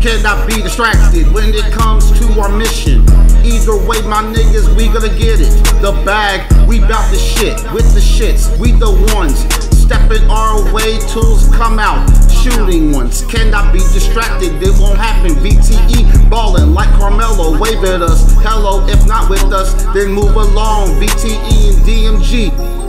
Cannot be distracted when it comes to our mission. Either way, my niggas, we gonna get it. The bag, we bout the shit. With the shits, we the ones. Stepping our way, tools come out. Shooting ones cannot be distracted, it won't happen. VTE ballin' like Carmelo, wave at us. Hello, if not with us, then move along. VTE and DMG.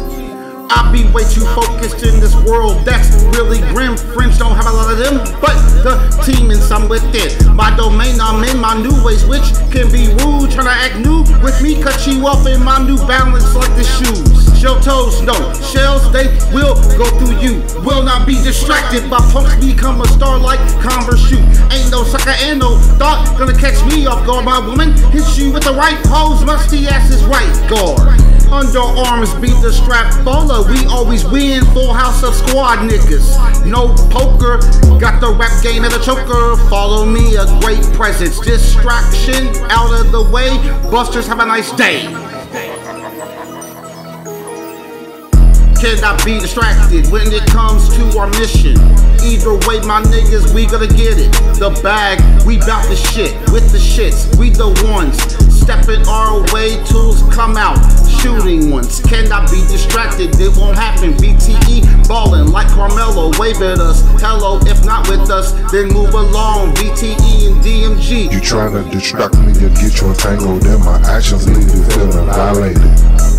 I be way too focused in this world that's really grim. Friends don't have a lot of them, but the team and some with it. My domain, I'm in my new ways, which can be rude. Trying to act new with me, cut you off in my new balance like the shoes. Shell toes, no shells, they will go through you. Will not be distracted by punks, become a star like Converse shoot. Ain't no sucker and no thought gonna catch me off guard. My woman hits you with the right pose, musty ass is right guard. Underarms beat the strap bowler. We always win. Full house of squad niggas. No poker. Got the rap game and a choker. Follow me, a great presence. Distraction out of the way. Busters, have a nice day. Cannot be distracted when it comes to our mission. Either way, my niggas, we gonna get it. The bag, we bout the shit. With the shits, we the ones. Stepping our way, tools come out shooting ones. Cannot be distracted, it won't happen. BTE balling like Carmelo, wave at us. Hello, if not with us, then move along. BTE and DMG. You trying to distract me to get you entangled in my actions, leave you feeling violated.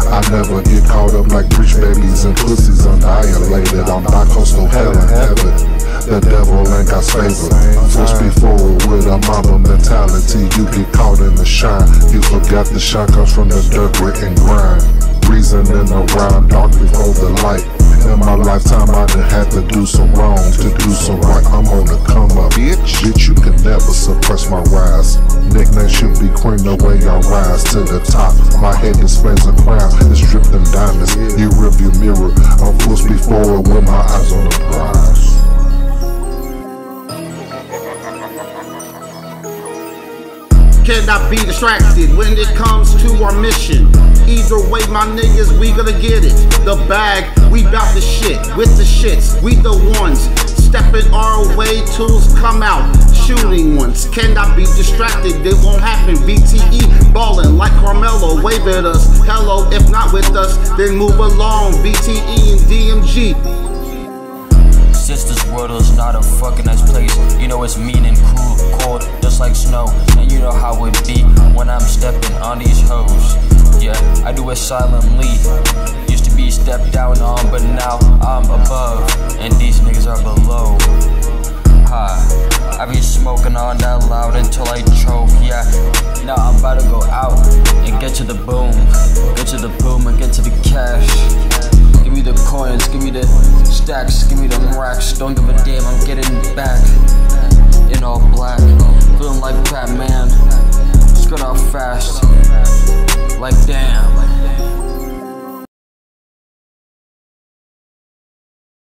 I never get caught up like rich babies and pussies undilated. I'm bi-coastal hell and heaven. The devil ain't got favor. Full speed forward with a Mamba mentality. You get caught in. Forgot the comes from the dirt, grit, and grind. Reasoning around dark before the light. In my lifetime, I done had to do some wrong to do some right. I'm on the come up, bitch. Bitch, you can never suppress my rise. Nickname should be queen the way I rise to the top. My head displays a crown, it's dripping diamonds. You review mirror, I'm speed forward with my eyes on the prize. Cannot be distracted when it comes to our mission. Either way, my niggas, we gonna get it. The bag, we bout the shit. With the shits, we the ones. Stepping our way, tools come out. Shooting ones cannot be distracted, it won't happen. VTE ballin' like Carmelo, wave at us. Hello, if not with us, then move along. VTE and DMG. Sisters world is not a fucking nice place. You know it's mean and cruel, cold, just like snow. And you know I'm stepping on these hoes. Yeah, I do it silently. Used to be stepped down on, but now I'm above. And these niggas are below. Ha, I be smoking on that loud until I choke, yeah. Now I'm about to go out and get to the boom. Get to the boom and get to the cash. Give me the coins, give me the stacks, give me the racks. Don't give a damn, I'm getting back